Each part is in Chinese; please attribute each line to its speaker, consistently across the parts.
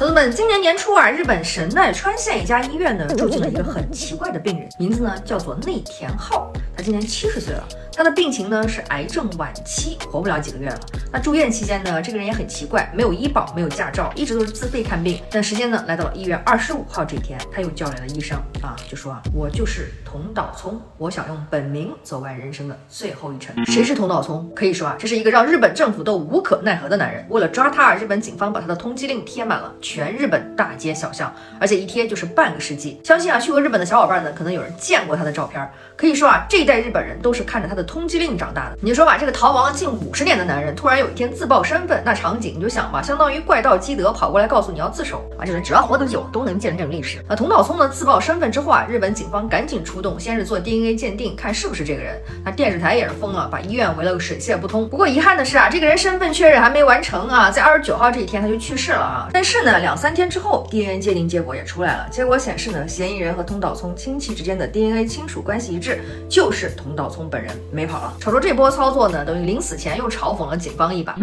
Speaker 1: 同志们，今年年初啊，日本神奈川县一家医院呢住进了一个很奇怪的病人，名字呢叫做内田浩，他今年七十岁了。他的病情呢是癌症晚期，活不了几个月了。那住院期间呢，这个人也很奇怪，没有医保，没有驾照，一直都是自费看病。但时间呢来到了一月二十五号这天，他又叫来了医生啊，就说啊，我就是桐岛聪，我想用本名走完人生的最后一程。谁是桐岛聪？可以说啊，这是一个让日本政府都无可奈何的男人。为了抓他，日本警方把他的通缉令贴满了全日本大街小巷，而且一贴就是半个世纪。相信啊，去过日本的小伙伴呢，可能有人见过他的照片。可以说啊，这一代在日本人都是看着他的。通缉令长大的，你说吧，这个逃亡了近五十年的男人，突然有一天自曝身份，那场景你就想吧，相当于怪盗基德跑过来告诉你要自首啊！就是只要活得久，都能见证历史。那童岛聪呢自曝身份之后啊，日本警方赶紧出动，先是做 DNA 鉴定，看是不是这个人。那电视台也是疯了，把医院围了个水泄不通。不过遗憾的是啊，这个人身份确认还没完成啊，在二十九号这一天他就去世了啊。但是呢，两三天之后，DNA 鉴定结果也出来了，结果显示呢，嫌疑人和童岛聪亲戚之间的 DNA 亲属关系一致，就是是佟道聪本人，没跑了。瞅着这。波操作呢，等于临死前又嘲讽了警方一把。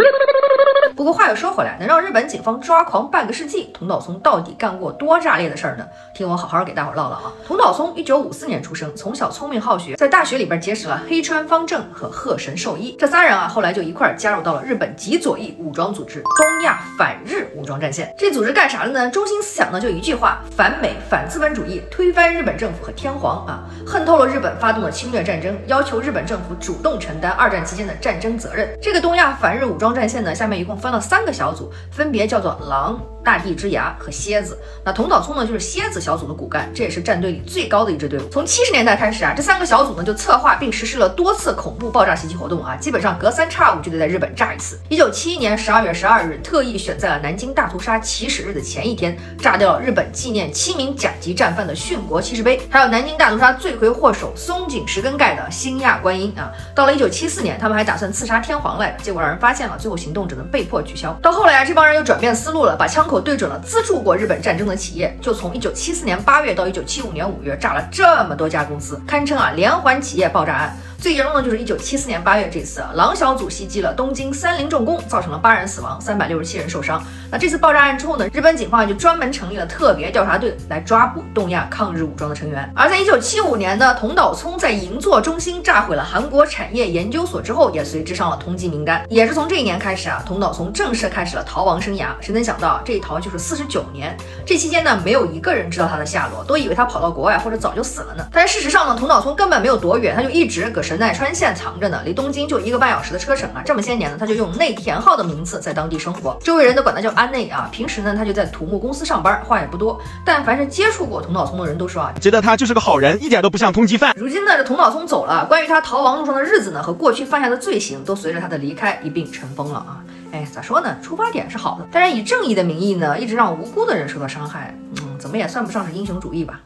Speaker 1: 不过话又说回来，能让日本警方抓狂半个世纪，桐岛聪到底干过多炸裂的事儿呢？听我好好给大伙唠唠啊！桐岛聪一九五四年出生，从小聪明好学，在大学里边结识了黑川方正和鹤神寿一这仨人啊，后来就一块儿加入到了日本极左翼武装组织东亚反日武装战线。这组织干啥的呢？中心思想呢就一句话：反美、反资本主义，推翻日本政府和天皇啊！恨透了日本发动的侵略战争，要求日本政府主动承担二战期间的战争责任。这个东亚反日武装战线呢，下面一共分。分了三个小组，分别叫做狼。大地之牙和蝎子，那桐岛聪呢就是蝎子小组的骨干，这也是战队里最高的一支队伍。从七十年代开始啊，这三个小组呢就策划并实施了多次恐怖爆炸袭击活动啊，基本上隔三差五就得在日本炸一次。一九七一年十二月十二日，特意选在了南京大屠杀起始日的前一天，炸掉了日本纪念七名甲级战犯的殉国七十碑，还有南京大屠杀罪魁祸首松井石根盖的新亚观音啊。到了一九七四年，他们还打算刺杀天皇来着，结果让人发现了，最后行动只能被迫取消。到后来啊，这帮人又转变思路了，把枪口。对准了资助过日本战争的企业，就从一九七四年八月到一九七五年五月，炸了这么多家公司，堪称啊连环企业爆炸案。最严重的就是一九七四年八月这次，狼小组袭击了东京三菱重工，造成了八人死亡，三百六十七人受伤。那这次爆炸案之后呢，日本警方就专门成立了特别调查队来抓捕东亚抗日武装的成员。而在一九七五年呢，桐岛聪在银座中心炸毁了韩国产业研究所之后，也随之上了通缉名单。也是从这一年开始啊，桐岛聪正式开始了逃亡生涯。谁能想到这一逃就是四十九年？这期间呢，没有一个人知道他的下落，都以为他跑到国外或者早就死了呢。但是事实上呢，桐岛聪根本没有躲远，他就一直搁。神奈川县藏着呢，离东京就一个半小时的车程啊！这么些年呢，他就用内田浩的名字在当地生活，周围人都管他叫安内啊。平时呢，他就在土木公司上班，话也不多。但凡是接触过桐岛聪的人都说啊，
Speaker 2: 觉得他就是个好人，一点都不像通缉犯。
Speaker 1: 如今呢，这桐岛聪走了，关于他逃亡路上的日子呢，和过去犯下的罪行，都随着他的离开一并尘封了啊！哎，咋说呢？出发点是好的，但是以正义的名义呢，一直让无辜的人受到伤害，嗯，怎么也算不上是英雄主义吧。